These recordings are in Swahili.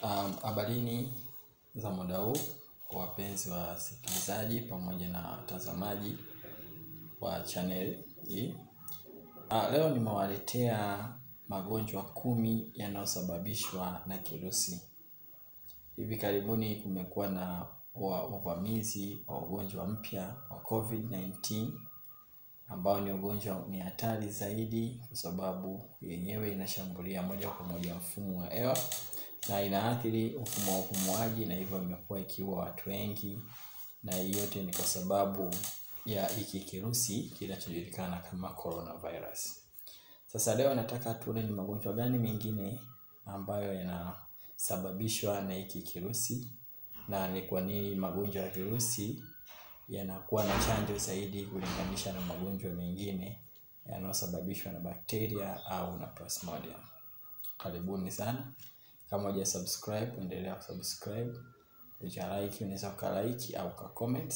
Habarini um, za muda huu kwa wapenzi wa wasikilizaji pamoja na watazamaji wa channel hii. Uh, leo nimewaletea magonjwa kumi yanayosababishwa na kirusi. Hivi karibuni kumekuwa na uvamizi wa ugonjwa mpya wa COVID-19 ambao ni ugonjwa ni hatari zaidi kwa sababu yenyewe inashambulia moja kwa moja mfumo wa hewa na inaathiri mfumo wa upumuaji na hivyo imekuwa ikiua watu wengi, na yote ni kwa sababu ya hiki kirusi kinachojulikana kama coronavirus. Sasa leo nataka tuone ni magonjwa gani mengine ambayo yanasababishwa na hiki kirusi na ni kwa nini magonjwa ya virusi yanakuwa na chanjo zaidi kulinganisha na magonjwa mengine yanayosababishwa na bakteria au na plasmodium. Karibuni sana. Kama uja subscribe, endelea kusubscribe. Uja like, unaweza uka like au uka comment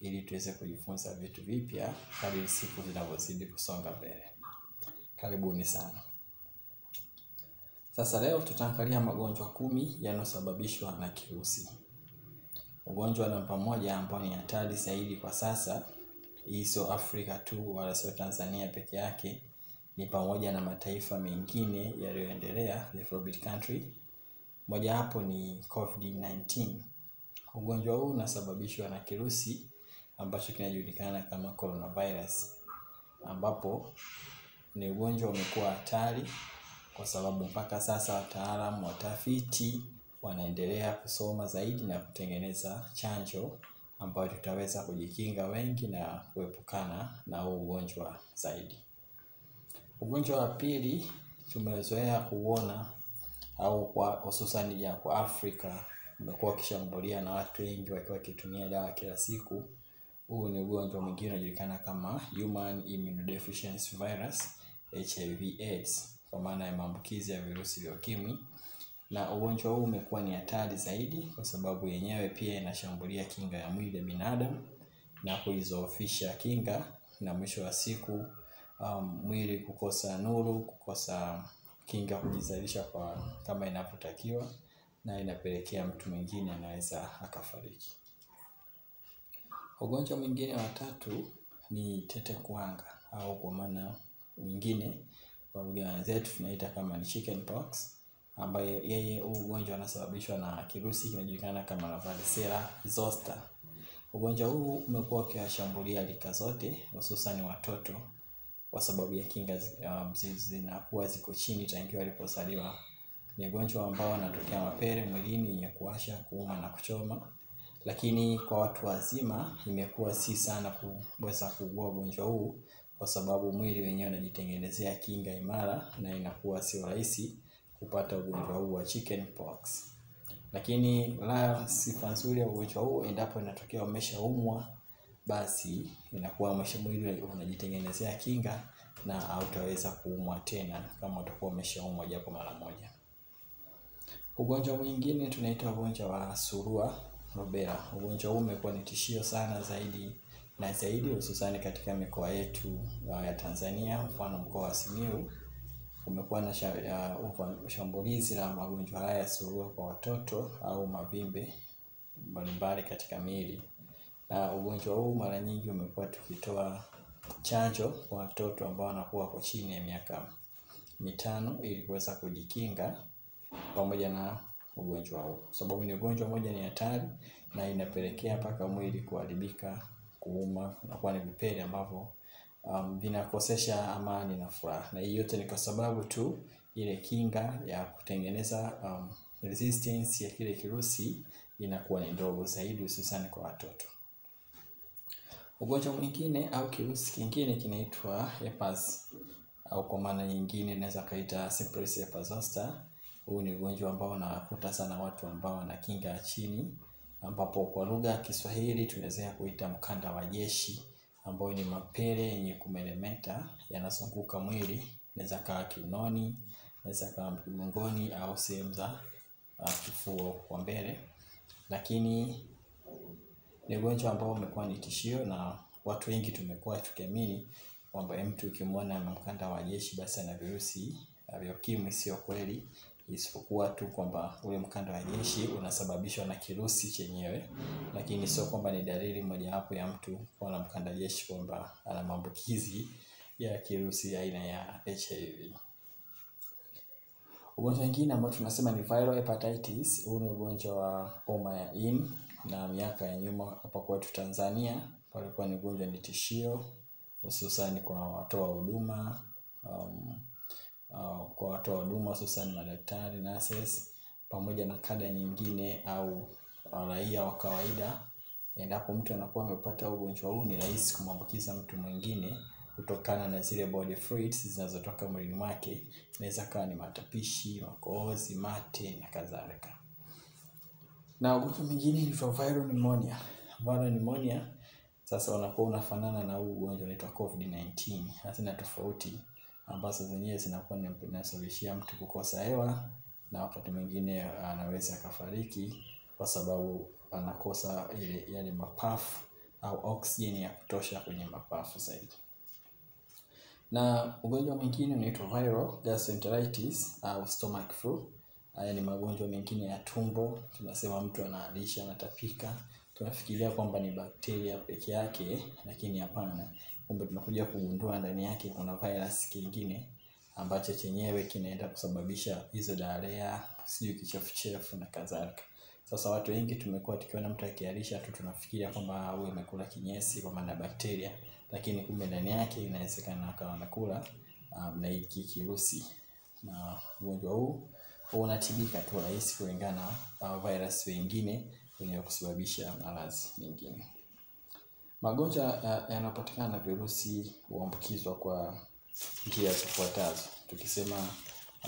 ili tuweze kujifunza vitu vipya kadiri siku zinavyozidi kusonga mbele. Karibuni sana. Sasa leo tutaangalia magonjwa kumi yanayosababishwa na kirusi. Ugonjwa namba moja ambao ni hatari zaidi kwa sasa, hii sio Afrika tu wala sio Tanzania peke yake, ni pamoja na mataifa mengine yaliyoendelea developed country. Moja hapo ni COVID-19. Ugonjwa huu unasababishwa na kirusi ambacho kinajulikana kama coronavirus, ambapo ni ugonjwa umekuwa hatari kwa sababu mpaka sasa wataalamu, watafiti wanaendelea kusoma zaidi na kutengeneza chanjo ambayo tutaweza kujikinga wengi na kuepukana na huu ugonjwa zaidi. Ugonjwa wa pili tumezoea kuona au kwa hususan ya kwa Afrika umekuwa wakishambulia na watu wengi wakiwa wakitumia dawa kila siku. Huu ni ugonjwa mwingine unajulikana kama Human Immunodeficiency Virus HIV AIDS, kwa maana ya maambukizi ya virusi vya ukimwi. Na ugonjwa huu umekuwa ni hatari zaidi kwa sababu yenyewe pia inashambulia kinga ya mwili ya binadamu na kuizoofisha kinga, na mwisho wa siku um, mwili kukosa nuru, kukosa kinga kujizalisha kwa kama inavyotakiwa, na inapelekea mtu mwingine anaweza akafariki. Ugonjwa mwingine wa tatu ni tete kuhanga au kwa maana nyingine kwa lugha zetu tunaita kama ni chicken pox, ambayo yeye huu ugonjwa unasababishwa na kirusi kinajulikana kama varicella zoster. Ugonjwa huu umekuwa ukiwashambulia rika zote, hususan watoto kwa sababu ya kinga um, zinakuwa ziko chini tangia walipozaliwa. Ni ugonjwa ambao wanatokea mapere mwilini yenye kuasha kuuma na kuchoma, lakini kwa watu wazima imekuwa si sana kuweza kuugua ugonjwa huu kwa sababu mwili wenyewe unajitengenezea kinga imara na inakuwa sio rahisi kupata ugonjwa huu wa chicken pox. Lakini la sifa nzuri ya ugonjwa huu, endapo inatokea umeshaumwa, basi inakuwa mwesha mwili unajitengenezea kinga na hautaweza kuumwa tena kama utakuwa umeshaumwa japo mara moja. Ugonjwa mwingine tunaita ugonjwa wa surua rubela. Ugonjwa huu umekuwa ni tishio sana zaidi na zaidi, hususani katika mikoa yetu ya Tanzania, mfano mkoa wa simiu umekuwa na shambulizi la magonjwa haya ya surua kwa watoto au mavimbe mbalimbali katika miili. Na ugonjwa huu mara nyingi umekuwa tukitoa chanjo kwa watoto ambao wanakuwa wako chini ya miaka mitano ili kuweza kujikinga pamoja na ugonjwa huu, sababu ni ugonjwa moja ni hatari na inapelekea mpaka mwili kuharibika, kuuma na kuwa ni vipele ambavyo um, vinakosesha amani na furaha, na hii yote ni kwa sababu tu ile kinga ya kutengeneza um, resistance ya kile kirusi inakuwa ni ndogo zaidi, hususan kwa watoto. Ugonjwa mwingine au kirusi kingine kinaitwa herpes au kwa maana nyingine naweza kaita simplex herpes zoster. Huu ni ugonjwa ambao unakuta sana watu ambao wana kinga ya chini, ambapo kwa lugha ya Kiswahili tunaweza kuita mkanda wa jeshi, ambao ni mapele yenye kumeremeta yanazunguka mwili, naweza kawa kiunoni, naweza kawa mgongoni au sehemu za kifua kwa mbele, lakini ni ugonjwa ambao umekuwa ni tishio na watu wengi tumekuwa tukiamini kwamba mtu ukimwona na mkanda wa jeshi basi ana virusi vya ukimwi. Sio kweli, isipokuwa tu kwamba ule mkanda wa jeshi unasababishwa na kirusi chenyewe, lakini sio kwamba ni dalili mojawapo ya mtu kuwa na mkanda jeshi kwamba ana maambukizi ya kirusi aina ya HIV. Ugonjwa mwingine ambao tunasema ni viral hepatitis. Huu ni ugonjwa wa homa ya ini, na miaka ya nyuma hapa kwetu Tanzania palikuwa ni ugonjwa ni tishio, hususani kwa watoa huduma um, uh, kwa watoa huduma hususani madaktari, nurses pamoja na kada nyingine au raia wa kawaida. Endapo mtu anakuwa amepata ugonjwa huu, ni rahisi kumwambukiza mtu mwingine kutokana na zile body fluids zinazotoka mwilini mwake. Inaweza kawa ni matapishi, makohozi, mate na kadhalika. Na ugonjwa mwingine ni viral pneumonia. Viral pneumonia sasa unakuwa unafanana na huu ugonjwa unaitwa COVID-19, hazina tofauti ambazo zenyewe zinakuwa zinasababishia mtu kukosa hewa na wakati mwingine anaweza akafariki kwa sababu anakosa ile yale mapafu au oksijeni ya kutosha kwenye mapafu zaidi. Na ugonjwa mwingine unaitwa viral gastroenteritis au stomach flu. Haya ni magonjwa mengine ya tumbo. Tunasema mtu analisha, anatapika, tunafikiria kwamba ni bakteria peke yake, lakini hapana. Kumbe tunakuja kugundua ndani yake kuna virus kingine ambacho chenyewe kinaenda kusababisha hizo darea, sijui kichefuchefu na kadhalika. Sasa watu wengi tumekuwa tukiona mtu akialisha tu tunafikiria kwamba huyu amekula kinyesi kwa maana bakteria, lakini kumbe ndani yake inawezekana akawa amekula um, na hiki kirusi. Na ugonjwa huu unatibika tu rahisi kulingana na virus wengine wenye kusababisha maradhi mengine. Magonjwa yanayopatikana na virusi huambukizwa kwa njia zifuatazo. Tukisema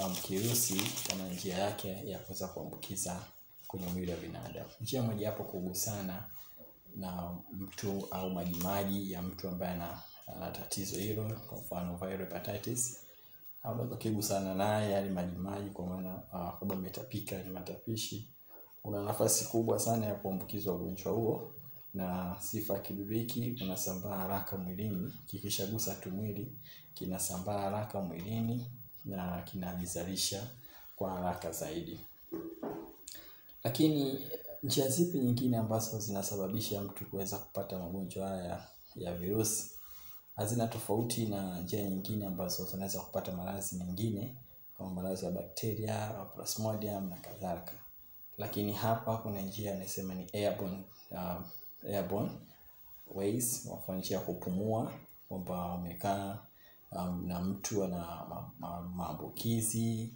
um, kirusi ana njia yake ya kuweza kuambukiza kwenye mwili wa binadamu. Njia moja mojawapo kugusana na mtu au majimaji ya mtu ambaye ana tatizo hilo, kwa mfano viral hepatitis, au kigusana naye yale majimaji, kwa maana uh, kwamba umetapika ni matapishi, una nafasi kubwa sana ya kuambukizwa ugonjwa huo, na sifa ya kibibiki unasambaa haraka mwilini. Kikishagusa tu mwili kinasambaa haraka mwilini na kinajizalisha kwa haraka zaidi. Lakini njia zipi nyingine ambazo zinasababisha mtu kuweza kupata magonjwa haya ya virusi? Hazina tofauti na njia nyingine ambazo tunaweza kupata maradhi mengine kama maradhi ya bakteria, plasmodium na kadhalika. Lakini hapa kuna njia inasema ni airborne, uh, airborne ways, kwa njia ya kupumua, kwamba umekaa um, na mtu ana maambukizi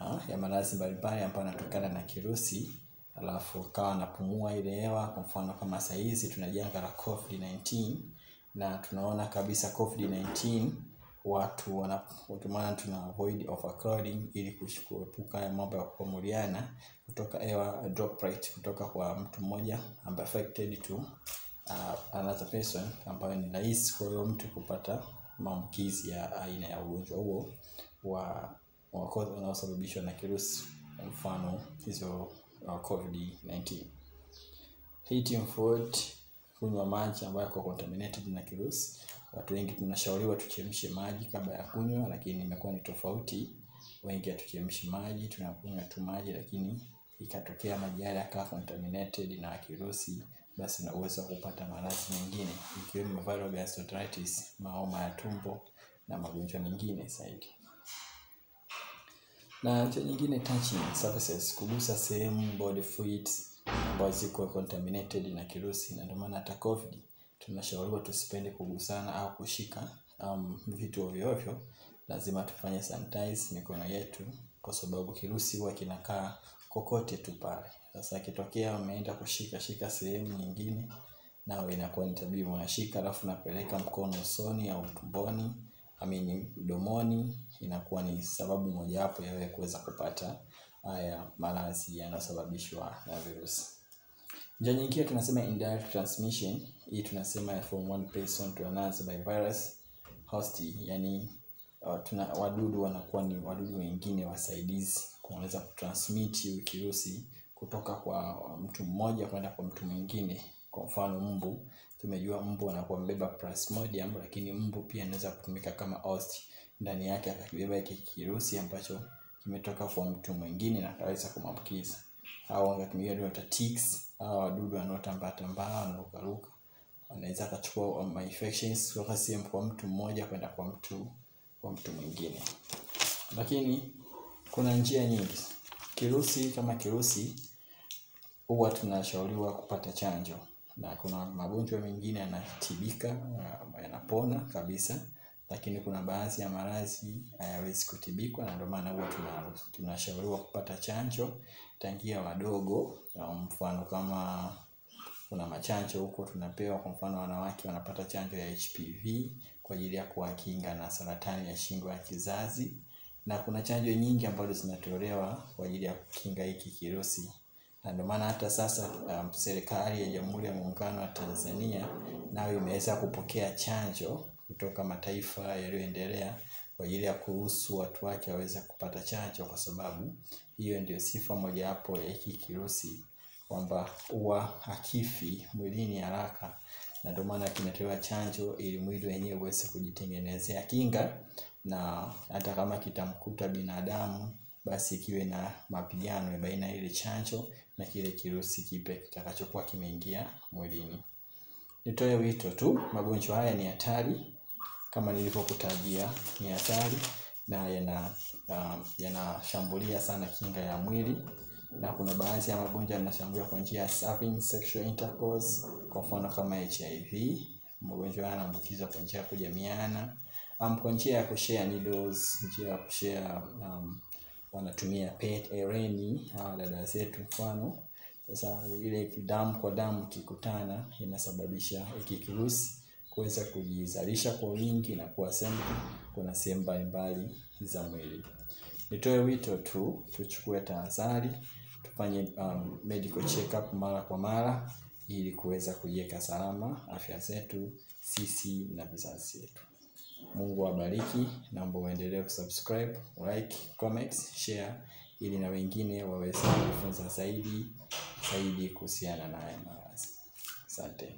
uh, ya maradhi mbalimbali ambayo yanatokana na kirusi alafu kawa anapumua ile hewa. Kwa mfano kama saizi tuna janga la COVID-19 na tunaona kabisa COVID-19 watu wana tuna avoid overcrowding ili kuepuka mambo ya kupumuliana kutoka hewa rate kutoka kwa mtu mmoja ambaye affected to uh, another person, ambayo ni rahisi kwa hiyo mtu kupata maambukizi ya aina ya ugonjwa huo wa unaosababishwa na kirusi, mfano hizo uh, COVID-19. Eating food, kunywa maji ambayo yako contaminated na kirusi. Watu wengi tunashauriwa tuchemshe maji kabla ya kunywa, lakini imekuwa ni tofauti. Wengi hatuchemshi maji, tunakunywa tu maji, lakini ikatokea maji yale yakawa contaminated na kirusi, basi na uwezo wa kupata maradhi mengine ikiwemo viral gastroenteritis, maoma ya tumbo na magonjwa mengine zaidi. Na cha nyingine touching surfaces, kugusa sehemu body fluids ambazo ziko contaminated na kirusi, na ndio maana hata COVID tunashauriwa tusipende kugusana au kushika um, vitu ovyo ovyo. Lazima tufanye sanitize mikono yetu, kwa sababu kirusi huwa kinakaa kokote tu pale. Sasa akitokea umeenda kushika shika sehemu nyingine, nawe inakuwa ni tabia unashika, alafu unapeleka mkono usoni au tumboni amini mdomoni, inakuwa ni sababu mojawapo ya kuweza kupata haya maradhi yanayosababishwa na virusi. Njia nyingine tunasema indirect transmission. Hii tunasema from one person to another by virus host, yani uh, tuna wadudu wanakuwa ni wadudu wengine wasaidizi kuweza kutransmit kirusi kutoka kwa mtu mmoja kwenda kwa mtu mwingine. Kwa mfano mbu, tumejua mbu anakuwa mbeba plasmodium, lakini mbu pia anaweza kutumika kama host, ndani yake akakibeba hiki kirusi ambacho kimetoka kwa mtu mwingine na kaweza kumwambukiza. Au wakati mwingine tunaita ticks au wadudu wanaotambaa tambaa wanarukaruka. Wanaweza akachukua ma infections kutoka sehemu kwa mtu mmoja kwenda kwa mtu kwa mtu mwingine. Lakini kuna njia nyingi. Kirusi kama kirusi huwa tunashauriwa kupata chanjo. Na kuna magonjwa mengine yanatibika yanapona kabisa lakini kuna baadhi ya maradhi hayawezi kutibikwa na ndio maana huwa tunashauriwa kupata chanjo tangia wadogo. Mfano kama kuna machanjo huko tunapewa kwa mfano wanawake wanapata chanjo ya HPV kwa ajili ya kuwakinga na saratani ya shingo ya kizazi. Na kuna chanjo nyingi ambazo zinatolewa kwa ajili ya kukinga hiki kirusi. Na ndio maana hata sasa um, serikali ya Jamhuri ya Muungano wa Tanzania nayo imeweza kupokea chanjo kutoka mataifa yaliyoendelea kwa ajili ya kuruhusu watu wake waweze kupata chanjo, kwa sababu hiyo ndio sifa mojawapo ya hiki kirusi kwamba huwa hakifi mwilini haraka, na ndio maana kinatolewa chanjo ili mwili wenyewe uweze kujitengenezea kinga, na hata kama kitamkuta binadamu basi kiwe na mapigano baina ya ile chanjo na kile kirusi kipya kitakachokuwa kimeingia mwilini. Nitoe wito tu, magonjwa haya ni hatari kama nilivyokutajia, ni hatari na yana um, yanashambulia sana kinga ya mwili, na kuna baadhi ya magonjwa yanashambulia kwa njia ya sexual intercourse, kwa mfano kama HIV. Magonjwa haya yanaambukizwa kwa njia ya kujamiana, um, kwa njia ya kushare needles, njia ya kushare um, wanatumia pet ereni hawa dada zetu mfano sasa ile damu kwa damu ikikutana inasababisha hiki kirusi kuweza kujizalisha kwa wingi na kuwa sembu kuna sehemu mbalimbali za mwili. Nitoe wito tu, tuchukue tahadhari, tufanye um, medical check up mara kwa mara ili kuweza kujiweka salama afya zetu sisi na vizazi vyetu. Mungu awabariki, naomba uendelee kusubscribe, like, comment, share ili na wengine waweze kujifunza zaidi zaidi kuhusiana na haya maradhi. Asante.